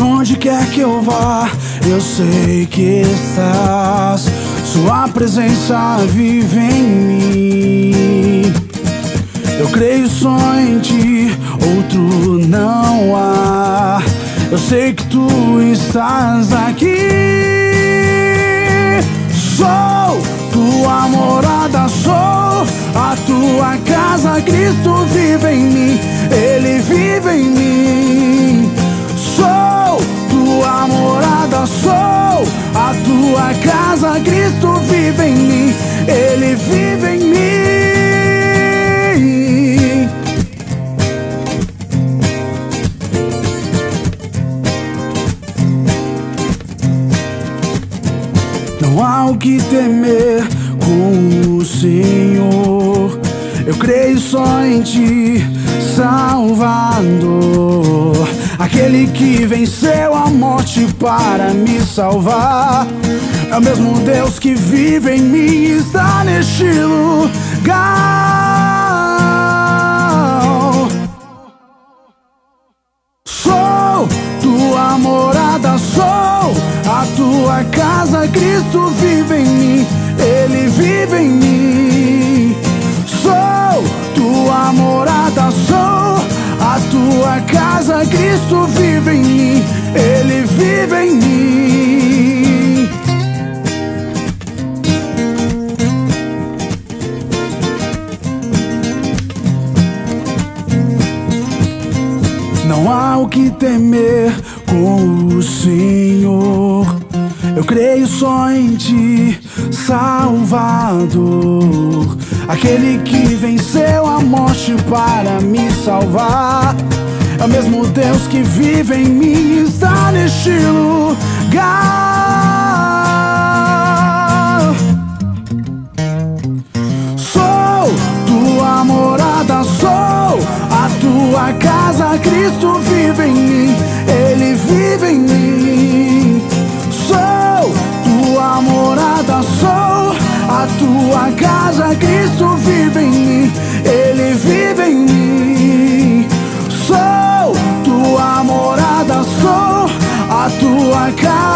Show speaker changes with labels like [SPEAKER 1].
[SPEAKER 1] Onde quer que eu vá, eu sei que estás. Sua presença vive em mim. Eu creio só em ti, outro não há. Eu sei que tu estás aqui. Sou tua morada, casa. Cristo vive em mim, Ele vive em mim. Não há o que temer com o Senhor. Eu creio só em Ti, Salvador. Aquele que venceu a morte para me salvar. É o mesmo Deus que vive em mim e está neste lugar. Sou tua morada, sou a tua casa. Cristo vive em mim, Ele vive em mim. Sou tua morada, sou a tua casa. Cristo vive em mim, Ele vive em mim. Não há o que temer com o Senhor. Eu creio só em Ti, Salvador. Aquele que venceu a morte para me salvar. É o mesmo Deus que vive em mim e está neste lugar. Cristo vive em mim, Ele vive em mim. Sou tua morada, sou a tua casa. Cristo vive em mim, Ele vive em mim. Sou tua morada, sou a tua casa.